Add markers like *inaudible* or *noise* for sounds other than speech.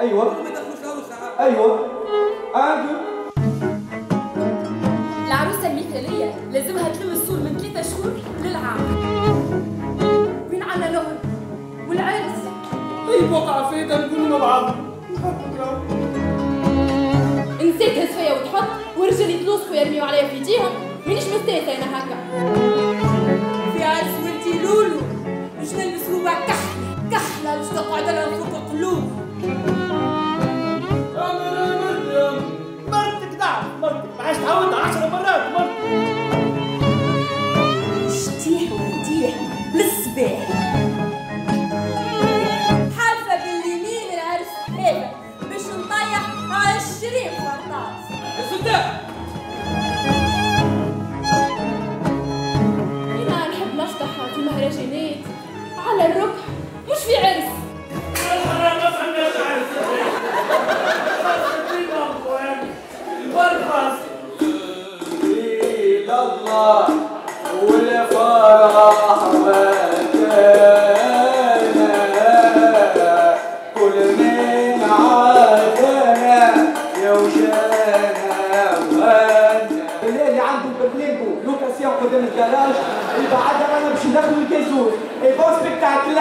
أيوه. ما أيوه. العروسة المثالية لازمها تلم السور من ثلاثة شهور للعام. وين عنا نهر والعرس؟ هي بقعة فايدة نقولوا مع بعض. نسيت تهز فيا وتحط ورجال يتلوسقوا يرميوا عليا في ايديهم مانيش مستانسة أنا هكا. في عرس وانتي لولو. باش نلبس تعودها عشر مرات مرتك شتيح ورديح بالصباح حالفة باليمين العرس هذا باش نطيح عشرين فرطاس. السلطان أنا نحب نشطح في مهرجانات على الركح مش في عرس. الحرام ما *laughs* قدام الجراج اللي بعدها أنا ندخلوا الكازوز اي بون سبيكتاكل